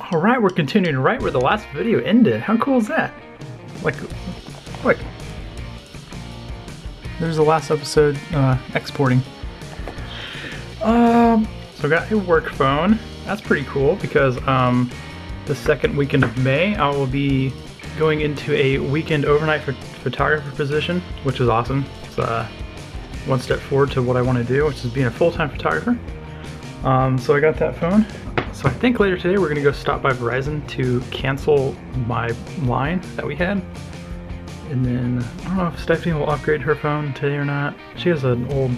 All right, we're continuing right where the last video ended. How cool is that? Like, look. There's the last episode uh, exporting. Um, so I got a work phone. That's pretty cool because um, the second weekend of May, I will be going into a weekend overnight for photographer position, which is awesome. It's uh, one step forward to what I want to do, which is being a full-time photographer. Um, so I got that phone. So I think later today we're gonna go stop by Verizon to cancel my line that we had. And then, I don't know if Stephanie will upgrade her phone today or not. She has an old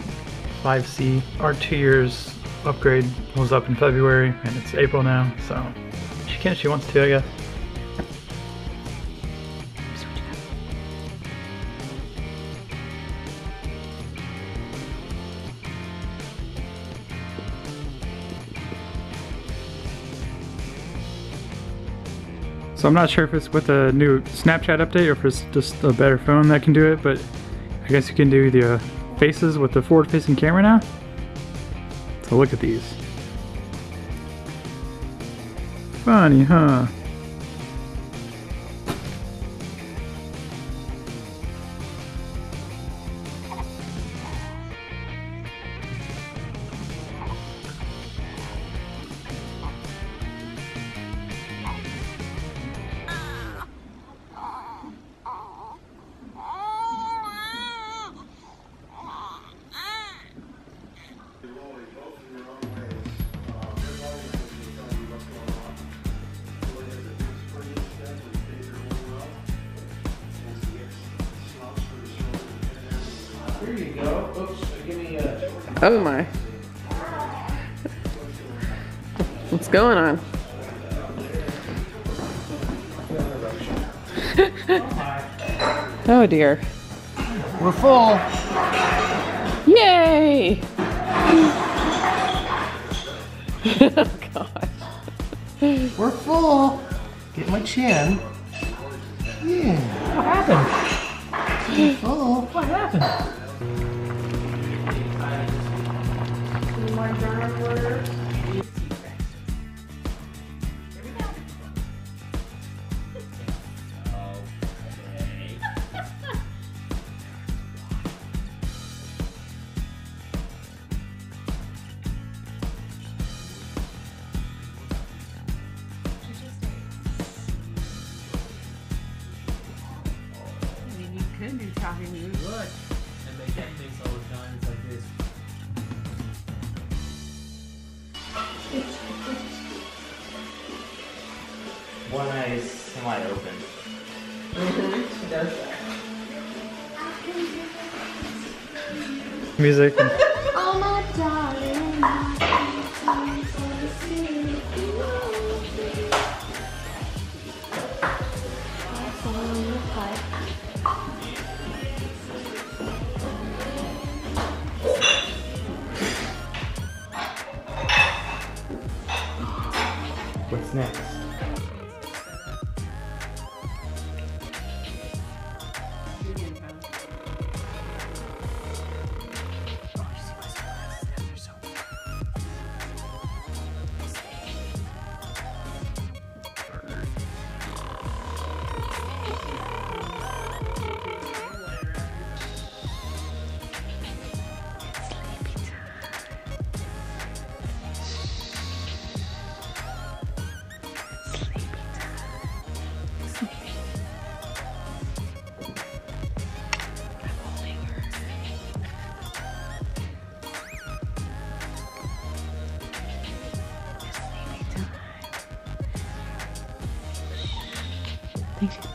5C. Our two years upgrade was up in February and it's April now, so she can if she wants to, I guess. So I'm not sure if it's with a new Snapchat update or if it's just a better phone that can do it, but I guess you can do the uh, faces with the forward-facing camera now. So look at these. Funny, huh? Oh my. What's going on? oh dear. We're full. Yay! oh gosh. We're full. Get my chin. Yeah. What happened? We're full. What happened? One eye is semi open. Mm-hmm. She does that. Music. What's next?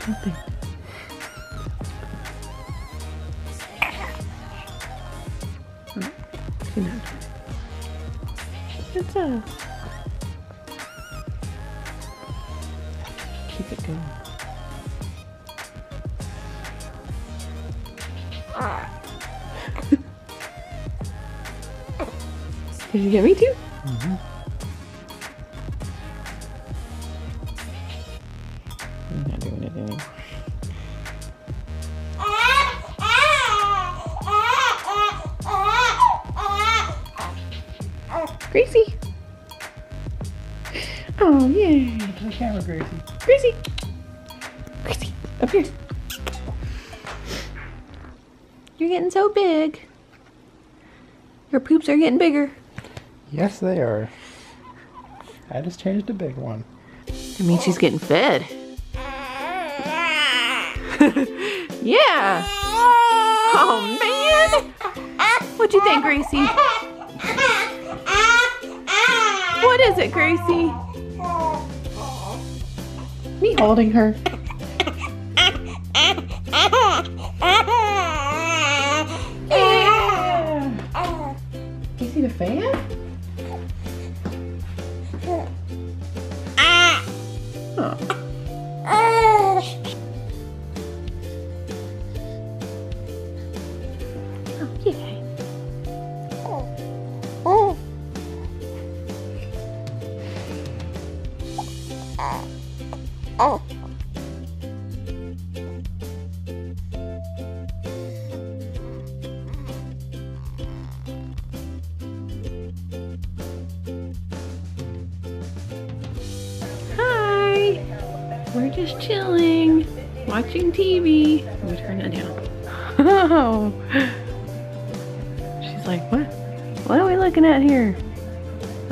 I think she's pooping. Oh, she's not. It's a. Keep it going. Ah. Did you get me too? I'm Gracie. Oh, yay. To the camera, Gracie. Gracie. Gracie, up here. You're getting so big. Your poops are getting bigger. Yes, they are. I just changed a big one. I mean, she's getting fed. yeah. Oh man. What'd you think, Gracie? What is it, Gracie? Me holding her. Yeah. You see the fan? Oh. Just chilling, watching TV. Let me turn that down. Oh. She's like, what? What are we looking at here?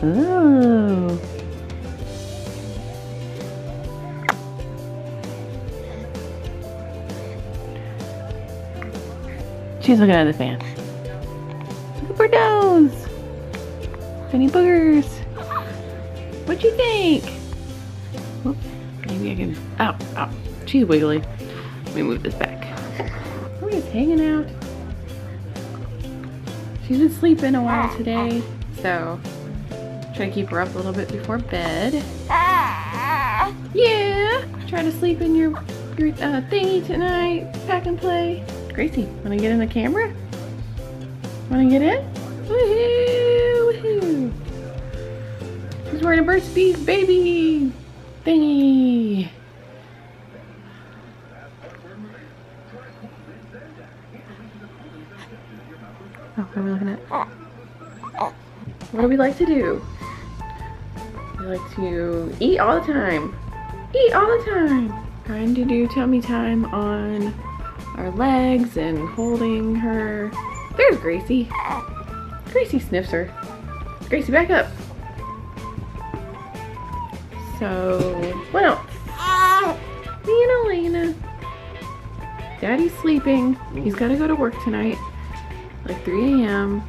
Oh. She's looking at the fan. Look at her nose. Any boogers? What'd you think? Whoop, Maybe I can. Ow, ow. She's wiggly. Let me move this back. We're just hanging out. She's been sleeping a while today, so try to keep her up a little bit before bed. Yeah, try to sleep in your your uh, thingy tonight. Pack and play. Gracie, wanna get in the camera? Wanna get in? Woohoo! Woohoo! She's wearing a Burt's Bees baby thingy. Oh, what are we looking at? What do we like to do? We like to eat all the time. Eat all the time. Trying to do tummy time on our legs and holding her. There's Gracie. Gracie sniffs her. Gracie, back up. So, what else? Me and Elena. Daddy's sleeping. He's got to go to work tonight. Like 3 a.m.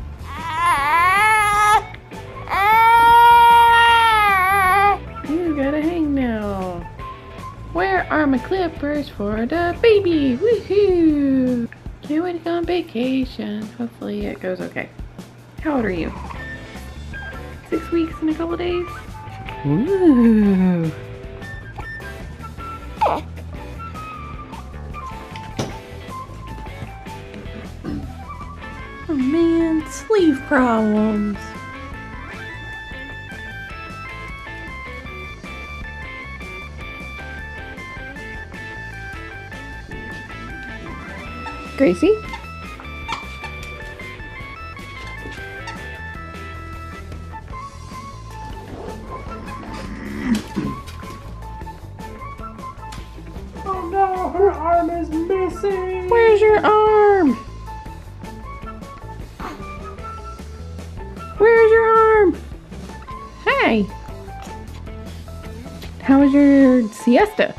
You gotta hang now. Where are my clippers for the baby? Woohoo! Can't wait to go on vacation. Hopefully it goes okay. How old are you? Six weeks and a couple days? Ooh. Oh man, sleeve problems. Gracie? Where's your arm? Where's your arm? Hey. How was your siesta?